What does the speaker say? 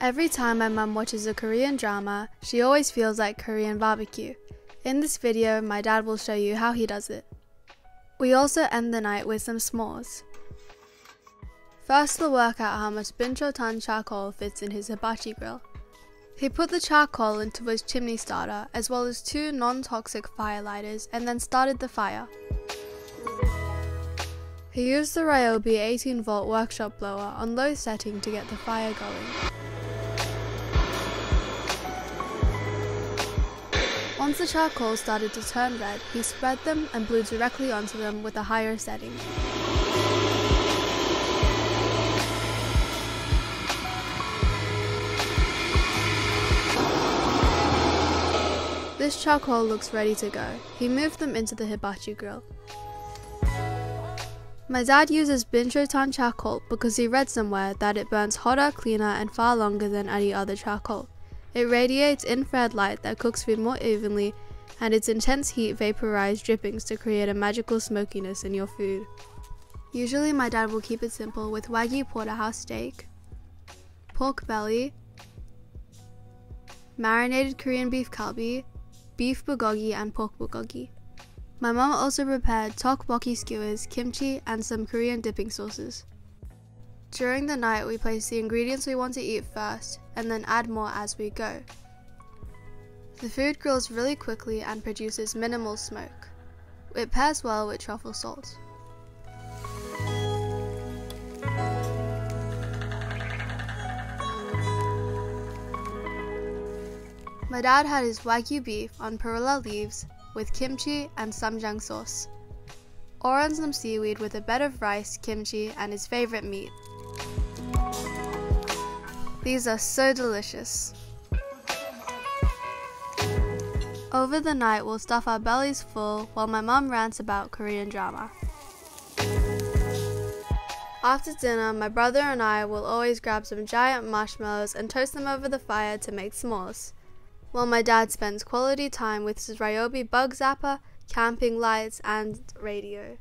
Every time my mum watches a Korean drama, she always feels like Korean barbecue. In this video, my dad will show you how he does it. We also end the night with some s'mores. First we'll work out how much Binchotan charcoal fits in his hibachi grill. He put the charcoal into his chimney starter as well as two non-toxic fire lighters and then started the fire. He used the Ryobi 18 volt workshop blower on low setting to get the fire going. Once the charcoal started to turn red, he spread them and blew directly onto them with a higher setting. This charcoal looks ready to go. He moved them into the hibachi grill. My dad uses Binchotan charcoal because he read somewhere that it burns hotter, cleaner, and far longer than any other charcoal. It radiates infrared light that cooks food more evenly, and its intense heat vaporizes drippings to create a magical smokiness in your food. Usually, my dad will keep it simple with Wagyu porterhouse steak, pork belly, marinated Korean beef kalbi, beef bulgogi, and pork bulgogi. My mom also prepared tteokbokki skewers, kimchi, and some Korean dipping sauces. During the night, we place the ingredients we want to eat first and then add more as we go. The food grills really quickly and produces minimal smoke. It pairs well with truffle salt. My dad had his wagyu beef on perilla leaves with kimchi and samjang sauce, or on some seaweed with a bed of rice, kimchi, and his favorite meat, these are so delicious. Over the night, we'll stuff our bellies full while my mum rants about Korean drama. After dinner, my brother and I will always grab some giant marshmallows and toast them over the fire to make s'mores, while my dad spends quality time with his Ryobi bug zapper, camping lights, and radio.